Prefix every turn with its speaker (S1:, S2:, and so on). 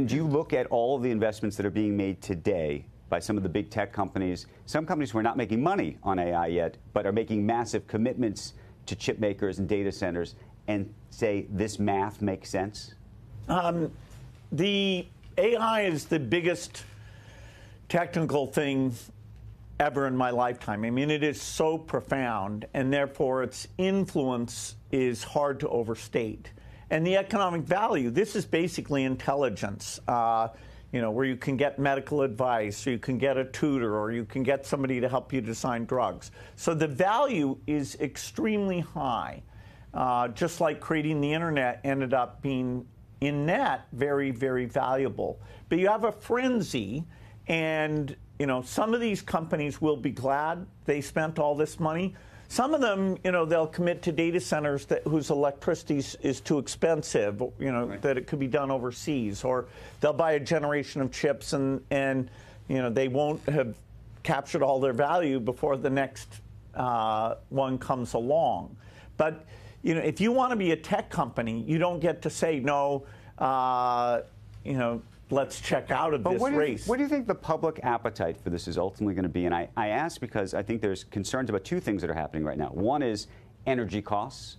S1: And do you look at all of the investments that are being made today by some of the big tech companies, some companies who are not making money on AI yet, but are making massive commitments to chip makers and data centers, and say this math makes sense?
S2: Um, the AI is the biggest technical thing ever in my lifetime. I mean, it is so profound, and therefore its influence is hard to overstate. And the economic value, this is basically intelligence. Uh, you know, where you can get medical advice, or you can get a tutor, or you can get somebody to help you design drugs. So the value is extremely high. Uh, just like creating the internet ended up being in net very, very valuable. But you have a frenzy, and you know, some of these companies will be glad they spent all this money. Some of them, you know, they'll commit to data centers that, whose electricity is, too expensive, you know, right. that it could be done overseas, or they'll buy a generation of chips and, and you know, they won't have captured all their value before the next uh, one comes along. But, you know, if you want to be a tech company, you don't get to say, no, uh, you know, let's check out of
S1: but
S2: this
S1: what
S2: race.
S1: You, what do you think the public appetite for this is ultimately going to be? And I, I ask because I think there's concerns about two things that are happening right now. One is energy costs.